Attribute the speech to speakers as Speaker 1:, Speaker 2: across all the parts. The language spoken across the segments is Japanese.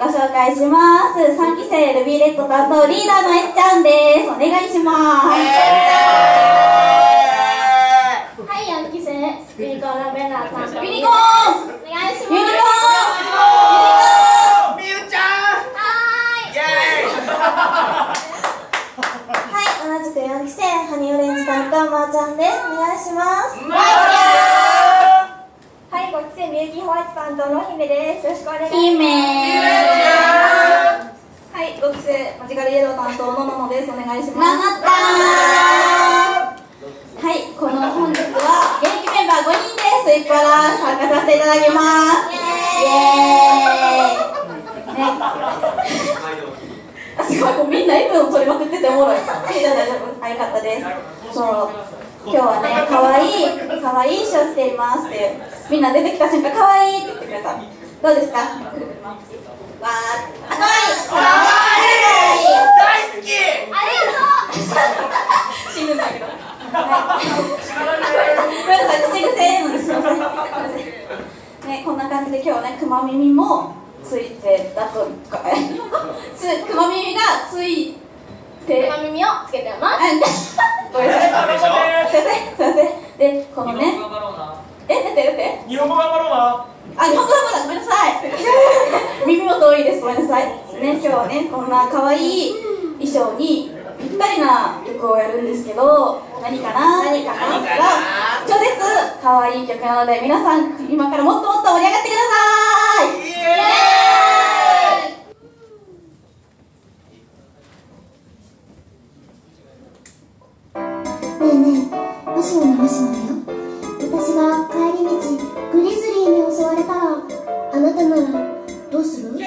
Speaker 1: ご紹介します。3期生ルビーレッド担当リーダーのえっちゃんです。お願いします。え
Speaker 2: ー、はい、4期生スピーコーのベナー担当。ユニコーンお願いします。ユニコ
Speaker 1: ー
Speaker 3: ンみゆちゃん
Speaker 2: はいイ
Speaker 3: ェーイ
Speaker 4: はい、同じく4期生ハニオレンジ担当まーちゃんです。お願いします。まーちゃんゆきホワイト担当の姫です。よろしくお願いします。姫
Speaker 1: はい、学生マジカルイエロー担当のママです。お願いします。はい、この本日は現役メンバー5人です。それから参加させていただきます。イエーイ。ね。あ、すごい、みんな M を取りまくってておもろい。大丈夫、はい、よかったです。そう。今日はね、かわいい、かわいい衣装していますって、みんな出てきた瞬間、かわいいって言ってくれた。どうですか？わー、かわいいかわいい
Speaker 3: 大好きあ
Speaker 2: りがとう
Speaker 1: 死ぬんだけど。はい。ごめんなさい、口癖すみません。ね、こんな感じで今日ね、熊耳もついてたと、ま耳がついて、手レ
Speaker 2: 耳をつけてま
Speaker 1: す。ごめんなさい。
Speaker 5: す
Speaker 1: いません、すいません。で、このね。え、出て出て。
Speaker 5: 日本語頑張ろうな。
Speaker 1: あ、日本語頑張ろう。ごめんなさい。耳も遠いです。ごめんなさい。ね、今日はね、こんな可愛い衣装にぴったりな曲をやるんですけど、何かな？何かな？が、超絶可愛い曲なので、皆さん、今からもっともっと盛り上がってください
Speaker 3: イエーイ
Speaker 6: もしものもしもだよ。私が帰り道グリズリーに襲われたらあなたならどうする？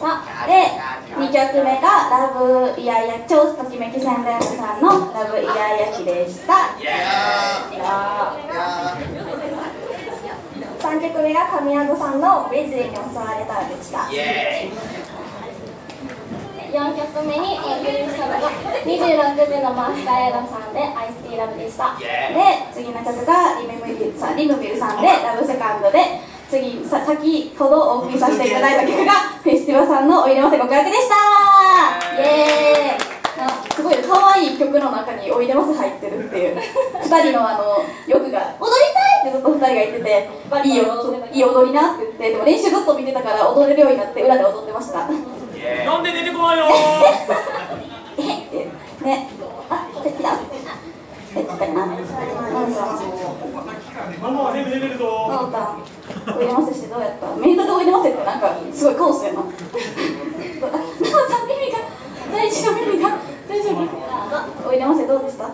Speaker 2: した
Speaker 1: で2曲目がラブイヤイヤ超ときめき宣伝部さんのラブイヤイヤ期でした。
Speaker 3: いやい
Speaker 2: やーいや
Speaker 4: 3曲目が神宿さんのウェズリーに襲われたでした。
Speaker 3: ーイ。エ
Speaker 2: 4曲目にお送りしたのが26時のマスターエイドさんで「アイスティーラブ」でした。
Speaker 3: で
Speaker 1: 次の曲がリメムビルさんリムビルさんで「ラブセカンドで次さ先ほどお送りさせていただいた曲が フェスティバさんの「おいでませ極楽」でした。イエーイ。あすごい可愛い曲の中に「おいでませ」入ってるっていう。2人のあの欲が「踊りたい!」ってずっと2人が言ってて「いいよいい踊りな」って言ってでも練習ずっと見てたから踊れるようになって裏で踊ってました。
Speaker 5: なんで出てこないの？
Speaker 1: えってね。あこっちだえっとかななんかマ
Speaker 5: マは全部出てるぞ。
Speaker 1: おいでませしてどうやった？メイドでおいでませってなんかすごいカオスやな。あなおさん耳が大事な耳が大丈夫？おいでませどうでした？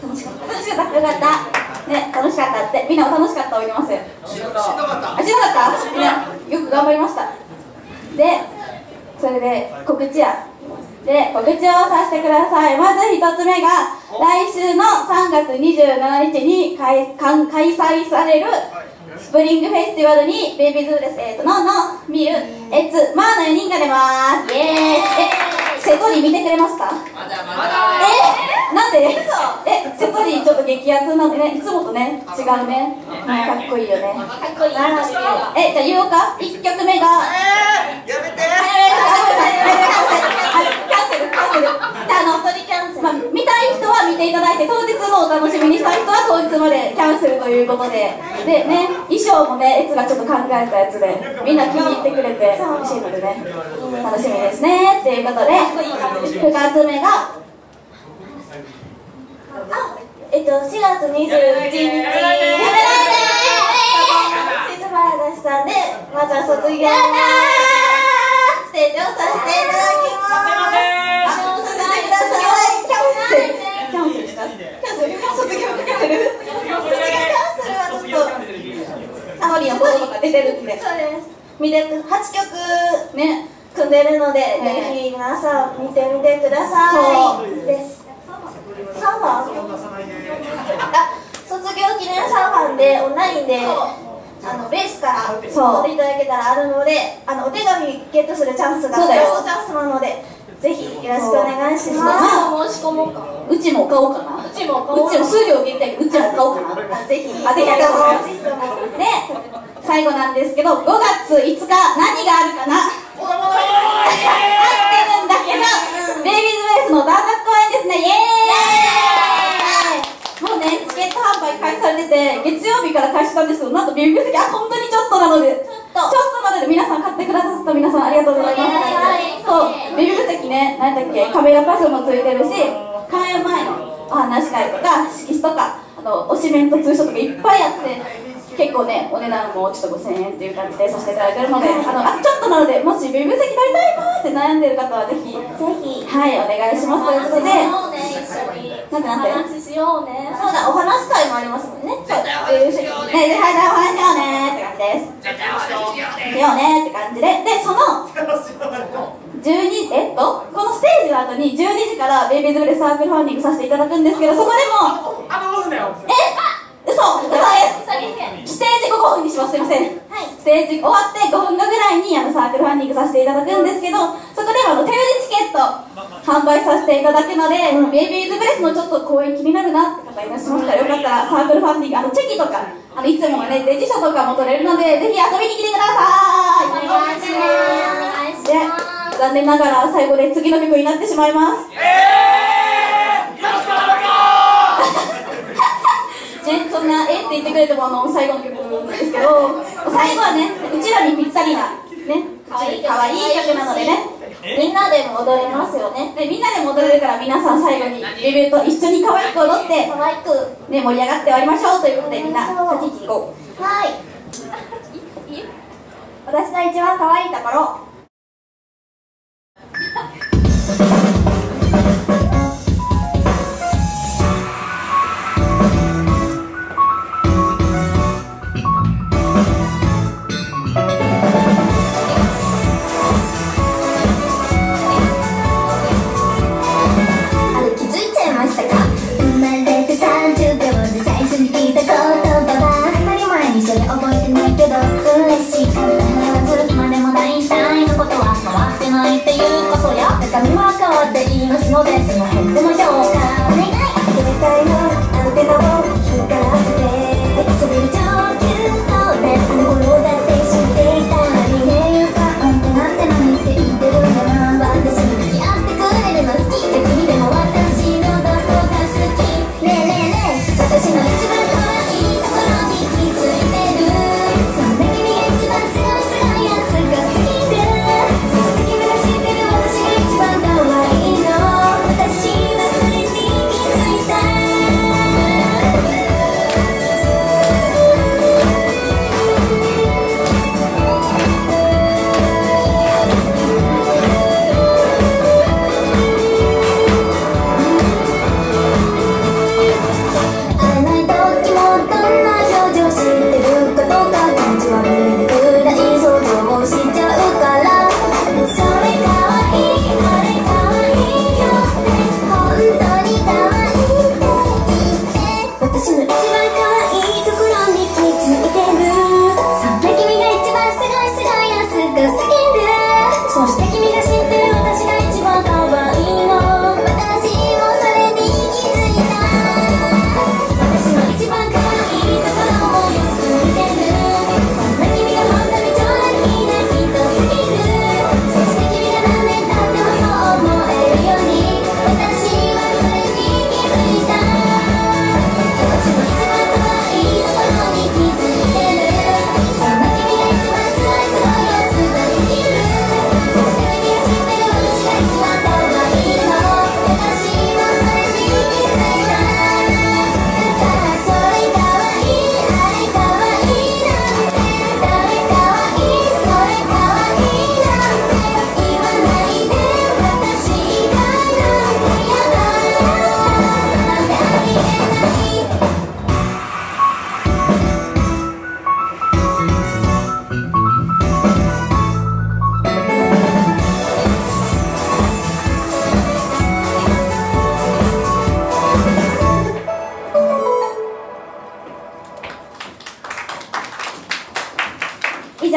Speaker 1: 楽しかった。楽しかったよかったね楽しかったって。みんなも楽しかった。おいでませ
Speaker 3: しんどかった。
Speaker 1: あしなかった。みんなよく頑張りました。でそれで告知やで告知をさせてください。まず一つ目が来週の3月27日に開開開催されるスプリングフェスティバルにベイビーズーレスエイトののミユエツマーの4人が出ます。イエーイ。え瀬戸に見てくれましたまだ
Speaker 3: まだ。
Speaker 1: えなんで？え瀬戸にちょっと激アツなんでね。いつもとね違うね。かっこいいよね。か
Speaker 2: っこいいな
Speaker 1: えじゃあ言おうか。1曲目が。
Speaker 3: えーやめてキャ
Speaker 1: ンセルキャンセルであの
Speaker 4: まあ、
Speaker 1: 見たい人は見ていただいて当日のお楽しみにしたい人は当ンセルということで。でね衣装もねエツがちょっと考えたやつでみんな気に入ってくれて嬉しいのでね楽しみですね。っていうことで
Speaker 2: 2
Speaker 1: つ目が
Speaker 4: えっと、4月21日。に、スイー。トパラダイスさんで、まーちゃん卒業ステージをさせていただきます。させませ
Speaker 5: ん
Speaker 1: させてください。キャンセル。キャンセルしたキャン
Speaker 4: セル。卒業キャンセル。卒業キャンセルはちょ
Speaker 5: っ
Speaker 1: と。タモリの声とか出てるんで
Speaker 4: そうです。見てく、8
Speaker 1: 曲ね
Speaker 4: 組んでるので、ねぜひ皆さん見てみてくださそうい。です。サーファーあ卒業記念サーファンでオンラインであのベースからそう撮っていただけたらあるのであのお手紙ゲットするチャンスがラストチャンスなのでぜひよろしくお願いしそうま
Speaker 2: す申し込もうか
Speaker 1: うちも買おうかなう
Speaker 2: ちも買おううちも数
Speaker 1: 量限定うちも買おうか
Speaker 4: な。あぜひあぜひありがとうござい。ます
Speaker 1: で最後なんですけど5月5日何があるかな？合ってるんだけどベイビーズベースの大学公演ですね。イエ
Speaker 4: ーイ！
Speaker 1: もうねチケット販売開始されてて月曜日から開始したんですけどなんとビーズ席あ本当にちょっとなので。ちょっと。なので皆さん買ってくださった皆さんありがとうございます。そうビーズ席ね何だっけ？カメラパスもついてるし開演前のお話会とか色紙とかあの推しメントツーショットがいっぱいあって結構ねお値段もちょっと5000円っていう感じでさせていただいてるのであのあとちょっとなのでもしビー席取りたいなって悩んでる方はぜひぜ
Speaker 6: ひ
Speaker 1: はいお願いします。ということで
Speaker 2: そうね一緒に。なんてなんて話しようね。そう
Speaker 4: だお話し会もありますもんね。そ
Speaker 1: うビー席ね、で、はい、じゃあお話しようねって感じで。す。
Speaker 3: 絶対お話しようね
Speaker 1: しようねって感じで、で、その 12えっと、このステージの後に12時からベイビーズブレサークルファンディングさせていただくんですけど、そこでも、
Speaker 5: あと5分だよ
Speaker 1: え嘘嘘です。ステージ後5分にします、すいません。ステージ終わって5分後ぐらいにあのサークルファンディングさせていただくんですけど、そこではあの手売りチケット販売させていただくので、ベイビーズブレスのちょっと公演気になるなって方いらっしゃいましたら、よかったらサークルファンディング、あのチェキとか、あのいつものね、デジ書とかも取れるので、ぜひ遊びに来てください。お願いしま
Speaker 2: す。で
Speaker 1: 残念ながら最後で次の曲になってしまいます。えー、
Speaker 5: よろし
Speaker 3: くお
Speaker 5: 願
Speaker 3: いしま
Speaker 1: す。ねそんなえって言ってくれてもあの最後の曲なんですけど最後はねうちらにぴったりなねかわいい曲なのでね
Speaker 4: みんなでも踊れますよね。
Speaker 1: でみんなで戻れるから皆さん最後にレビューと一緒に可愛く踊って、
Speaker 4: 可愛く。
Speaker 1: ね、盛り上がって終わりましょうということでみんな立ち位置に行こ
Speaker 4: う。は
Speaker 6: い。
Speaker 4: 私の一番可愛いところ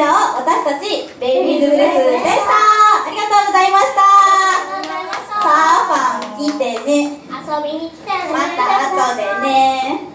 Speaker 1: 上、私たち、ベイビーズブレスでした。ありがとうございました。
Speaker 2: サ
Speaker 1: ーファン来てね。
Speaker 6: 遊びに来てね。また後で
Speaker 1: ね。